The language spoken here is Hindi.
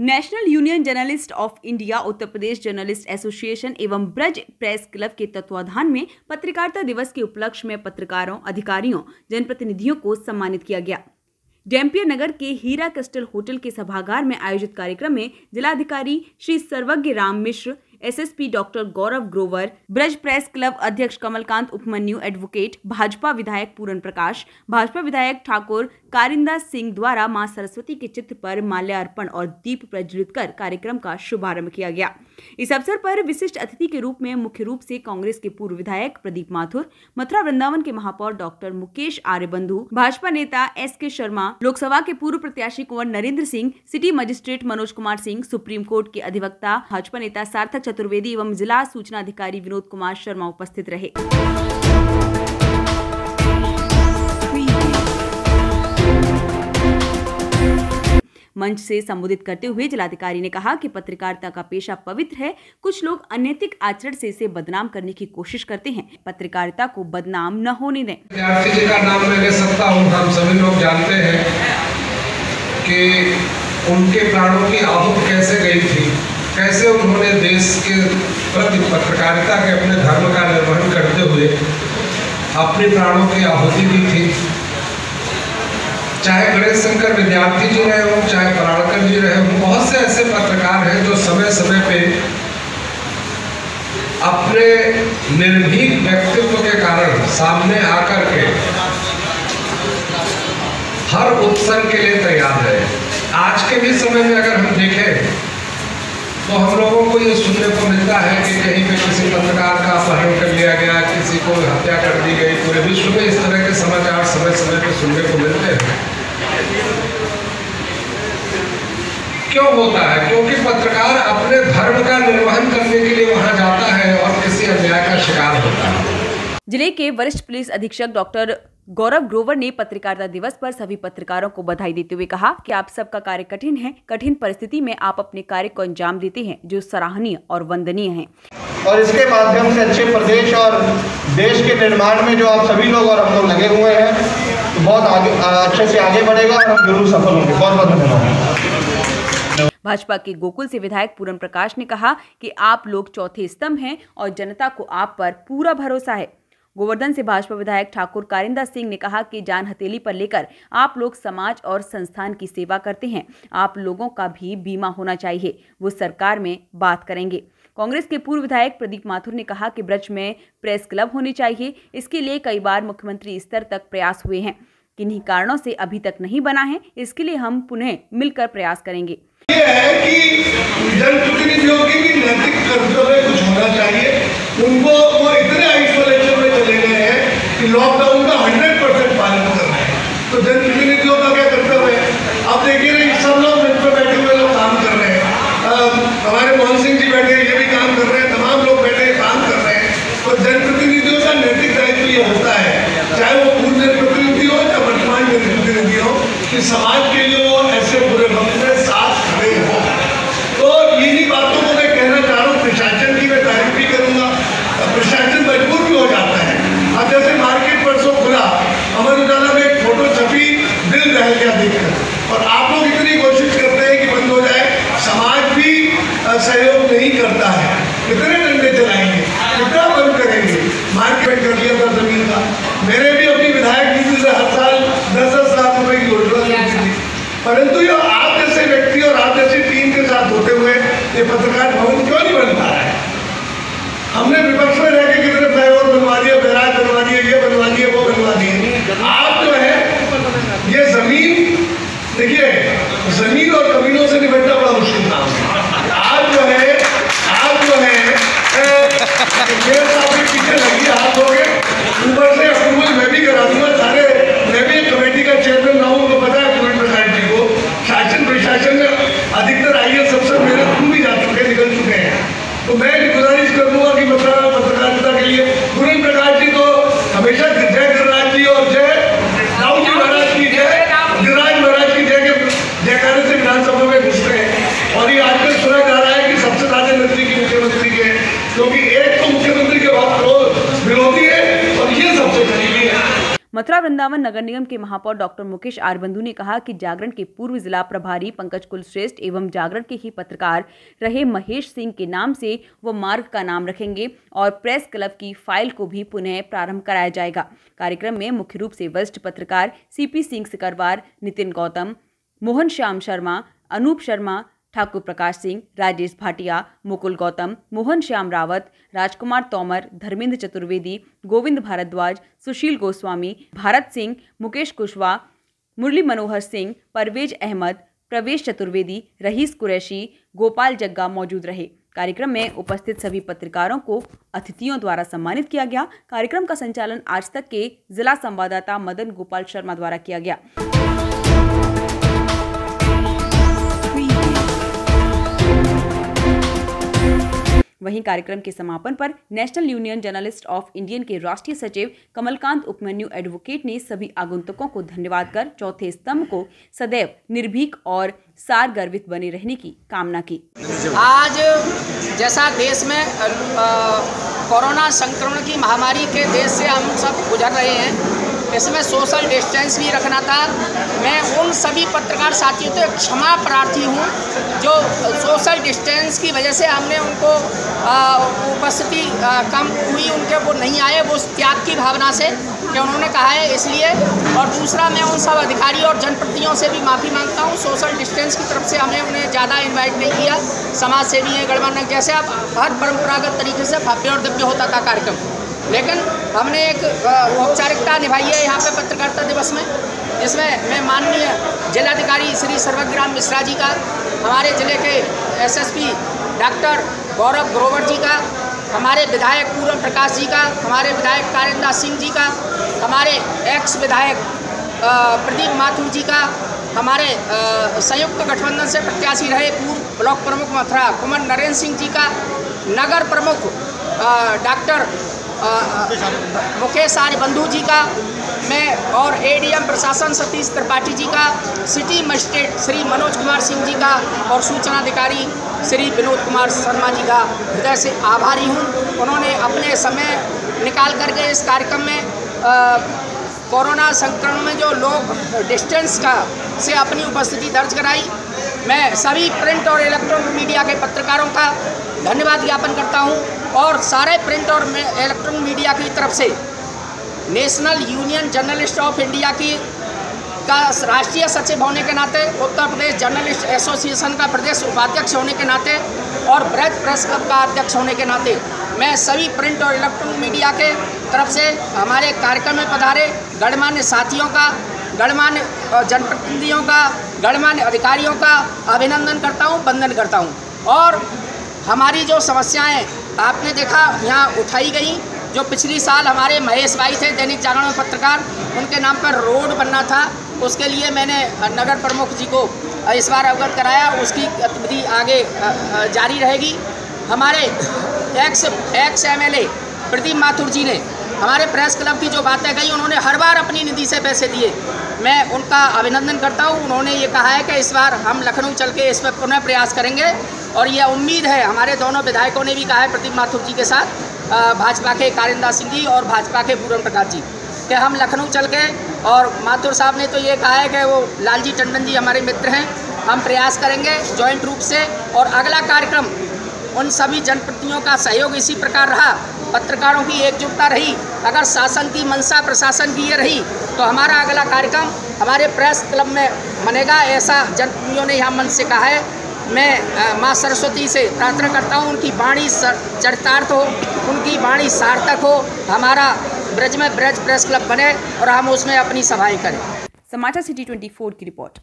National Union Journalist of India, Uttar Pradesh journalist association एवं ब्रज प्रेस क्लब के तत्वाधान में पत्रकारिता दिवस के उपलक्ष्य में पत्रकारों, अधिकारियों, जनप्रतिनिधियों को सम्मानित किया गया। डैम्पियर नगर के हीरा कस्टल होटल के सभागार में आयोजित कार्यक्रम में जिलाधिकारी Shri Sarvagya Ram Mishra SSP doctor Gaurav Grover Braj press club अध्यक्ष कमलकांत उपमन्यु एडवोकेट भाजपा विधायक पूरन प्रकाश भाजपा विधायक ठाकुर कारिंदा सिंह द्वारा माँ सरस्वती के चित्र पर माल्यार्पण और दीप प्रज्वलित कर कार्यक्रम का शुभारंभ किया गया इस अवसर पर विशिष्ट अतिथि के रूप में मुख्य रूप से कांग्रेस के पूर्व विधायक प्रदीप माथुर मथुरा वृंदावन के महापौर डॉक्टर मुकेश आर्यबंधु भाजपा नेता एस के शर्मा लोकसभा के पूर्व प्रत्याशी Kunwar Narendra Singh city magistrate Manoj Kumar Singh supreme court के अधिवक्ता भाजपा नेता सार्थक चतुर्वेदी एवं जिला सूचना अधिकारी विनोद कुमार शर्मा उपस्थित रहे। मंच से संबोधित करते हुए जिलाधिकारी ने कहा कि पत्रकारिता का पेशा पवित्र है। कुछ लोग अनैतिक आचरण से इसे बदनाम करने की कोशिश करते हैं। पत्रकारिता को बदनाम न होने दें। जी का नाम मैं ले सकता हूँ, हम सभी लोग जानते हैं कि उनके प्राणों की आहुत कैसे गई थी। कैसे उन्होंने देश के प्रति पत्रकारिता के अपने धर्म का निर्वहन करते हुए अपने प्राणों की आहुति दी थी? चाहे गणेश शंकर विद्यार्थी जी रहे हों, चाहे पराड़कर जी रहे हों, बहुत से ऐसे पत्रकार हैं जो समय समय पे अपने निर्भीक व्यक्तित्व के कारण सामने आकर के हर उत्सव के लिए तैयार है आज के भी समय में अगर हम देखें तो हम लोगों को ये सुनने को मिलता है कि कहीं पे किसी पत्रकार का अपहरण कर लिया गया, किसी को हत्या कर दी गई, पूरे विश्व में इस तरह के समाचार समय समय पर सुनने को मिलते हैं। क्यों होता है? क्योंकि पत्रकार अपने धर्म का निर्वहन करने के लिए वहाँ जाता है और किसी अन्याय का शिकार होता है। ज़िले के वरिष्ठ पुलिस अधीक्षक डॉक्टर गौरव ग्रोवर ने पत्रकारिता दिवस पर सभी पत्रकारों को बधाई देते हुए कहा कि आप सबका कार्य कठिन है कठिन परिस्थिति में आप अपने कार्य को अंजाम देते हैं जो सराहनीय और वंदनीय है। और इसके माध्यम से अच्छे प्रदेश और देश के निर्माण में जो आप सभी लोग और हम लोग लगे हुए हैं तो बहुत आगे अच्छे से आगे बढ़ेगा और हम ज़रूर सफल होंगे। बहुत बहुत धन्यवाद। भाजपा के गोकुल से विधायक पूरन प्रकाश ने कहा कि आप लोग चौथे स्तंभ हैं और जनता को आप पर पूरा भरोसा है। गोवर्धन से भाजपा विधायक ठाकुर कारिंदा सिंह ने कहा कि जान हथेली पर लेकर आप लोग समाज और संस्थान की सेवा करते हैं। आप लोगों का भी बीमा होना चाहिए। वो सरकार में बात करेंगे। कांग्रेस के पूर्व विधायक प्रदीप माथुर ने कहा कि ब्रज में प्रेस क्लब होनी चाहिए। इसके लिए कई बार मुख्यमंत्री स्तर तक प्रयास हुए हैं। किन्हीं कारणों से अभी तक नहीं बना है, इसके लिए हम पुनः मिलकर प्रयास करेंगे। ये है कि जनप्रतिनिधियों की नैतिक कर्तव्य कुछ होना चाहिए। उनको वो इतने आइसोलेशन कि लॉकडाउन का हंड्रेड सहयोग नहीं करता ま。वृंदावन नगर निगम के महापौर डॉक्टर मुकेश आर बंधु ने कहा कि जागरण के पूर्व जिला प्रभारी पंकज कुलश्रेष्ठ एवं जागरण के ही पत्रकार रहे महेश सिंह के नाम से वो मार्ग का नाम रखेंगे और प्रेस क्लब की फ़ाइल को भी पुनः प्रारंभ कराया जाएगा। कार्यक्रम में मुख्य रूप से वरिष्ठ पत्रकार सीपी सिंह सिकरवार, नितिन गौतम, मोहन श्याम शर्मा, अनूप शर्मा ठाकुर प्रकाश सिंह, राजेश भाटिया, मुकुल गौतम, मोहन श्याम रावत, राजकुमार तोमर, धर्मेंद्र चतुर्वेदी, गोविंद भारद्वाज, सुशील गोस्वामी, भारत सिंह, मुकेश कुशवाहा मुरली मनोहर सिंह, परवेज अहमद, प्रवेश चतुर्वेदी, रहीस कुरैशी, गोपाल जग्गा मौजूद रहे। कार्यक्रम में उपस्थित सभी पत्रकारों को अतिथियों द्वारा सम्मानित किया गया। कार्यक्रम का संचालन आज तक के जिला संवाददाता मदन गोपाल शर्मा द्वारा किया गया। वहीं कार्यक्रम के समापन पर National Union Journalist of Indian के राष्ट्रीय सचिव कमलकांत उपमन्यु एडवोकेट ने सभी आगंतुकों को धन्यवाद कर चौथे स्तंभ को सदैव निर्भीक और सार गर्वित बने रहने की कामना की। आज जैसा देश में कोरोना संक्रमण की महामारी के देश से हम सब गुजर रहे हैं इसमें सोशल डिस्टेंस भी रखना था। मैं उन सभी पत्रकार साथियों से क्षमा प्रार्थी हूँ, जो सोशल डिस्टेंस की वजह से हमने उनको उपस्थिति कम हुई, उनके वो नहीं आए, वो त्याग की भावना से कि उन्होंने कहा है इसलिए। और दूसरा, मैं उन सब अधिकारी और जनप्रतिनिधियों से भी माफ़ी माँगता हूँ। सोशल डिस्टेंस की तरफ़ से हमने उन्हें ज़्यादा इन्वाइट नहीं किया। समाज सेवी हैं, गणमान्य, जैसे आप हर परंपरागत तरीके से भव्य और दिव्य होता था कार्यक्रम। लेकिन हमने एक औपचारिकता निभाई है यहाँ पे पत्रकारिता दिवस में, जिसमें मैं माननीय जिलाधिकारी श्री सर्वग्राम मिश्रा जी का, हमारे ज़िले के एसएसपी डॉक्टर गौरव ग्रोवर जी का, हमारे विधायक पूरन प्रकाश जी का, हमारे विधायक कारिंदा सिंह जी का, हमारे एक्स विधायक प्रदीप माथुर जी का, हमारे संयुक्त गठबंधन से प्रत्याशी रहे पूर्व ब्लॉक प्रमुख मथुरा कुमार नरेंद्र सिंह जी का, नगर प्रमुख डॉक्टर मुकेश आर्य बंधु जी का, मैं और एडीएम प्रशासन सतीश त्रिपाठी जी का, सिटी मजिस्ट्रेट श्री मनोज कुमार सिंह जी का और सूचना अधिकारी श्री विनोद कुमार शर्मा जी का हृदय से आभारी हूँ। उन्होंने अपने समय निकाल करके इस कार्यक्रम में कोरोना संक्रमण में जो लोग डिस्टेंस का, से अपनी उपस्थिति दर्ज कराई। मैं सभी प्रिंट और इलेक्ट्रॉनिक मीडिया के पत्रकारों का धन्यवाद ज्ञापन करता हूँ। और सारे प्रिंट और इलेक्ट्रॉनिक मीडिया की तरफ़ से National Union Journalist of India की का राष्ट्रीय सचिव होने के नाते, उत्तर प्रदेश जर्नलिस्ट एसोसिएशन का प्रदेश उपाध्यक्ष होने के नाते और ब्रज प्रेस क्लब का अध्यक्ष होने के नाते मैं सभी प्रिंट और इलेक्ट्रॉनिक मीडिया के तरफ़ से हमारे कार्यक्रम में पधारे गणमान्य साथियों का, गणमान्य जनप्रतिनिधियों का, गणमान्य अधिकारियों का अभिनंदन करता हूँ, वंदन करता हूँ। और हमारी जो समस्याएँ आपने देखा, यहाँ उठाई गई, जो पिछली साल हमारे महेश भाई थे, दैनिक जागरण में पत्रकार, उनके नाम पर रोड बनना था। उसके लिए मैंने नगर प्रमुख जी को इस बार अवगत कराया। उसकी गतिविधि आगे जारी रहेगी। हमारे X X M L Pradeep Mathur ji ने, हमारे प्रेस क्लब की जो बातें कही, उन्होंने हर बार अपनी निधि से पैसे दिए। मैं उनका अभिनंदन करता हूँ। उन्होंने ये कहा है कि इस बार हम लखनऊ चल के इस पर पुनः प्रयास करेंगे। और यह उम्मीद है, हमारे दोनों विधायकों ने भी कहा है, प्रदीप माथुर जी के साथ भाजपा के कारिंदा सिंह जी और भाजपा के पूरन प्रकाश जी, कि हम लखनऊ चल के, और माथुर साहब ने तो ये कहा है कि वो लालजी टंडन जी हमारे मित्र हैं, हम प्रयास करेंगे जॉइंट रूप से। और अगला कार्यक्रम उन सभी जनप्रतिनिधियों का सहयोग इसी प्रकार रहा। पत्रकारों की एकजुटता रही, अगर शासन की मंशा प्रशासन की ये रही तो हमारा अगला कार्यक्रम हमारे प्रेस क्लब में बनेगा, ऐसा जनप्रतिनिधियों ने यहाँ मन से कहा है। मैं माँ सरस्वती से प्रार्थना करता हूँ, उनकी वाणी चरितार्थ हो, उनकी वाणी सार्थक हो, हमारा ब्रज में ब्रज प्रेस क्लब बने और हम उसमें अपनी सभाएँ करें। समाचार सिटी 24 की रिपोर्ट।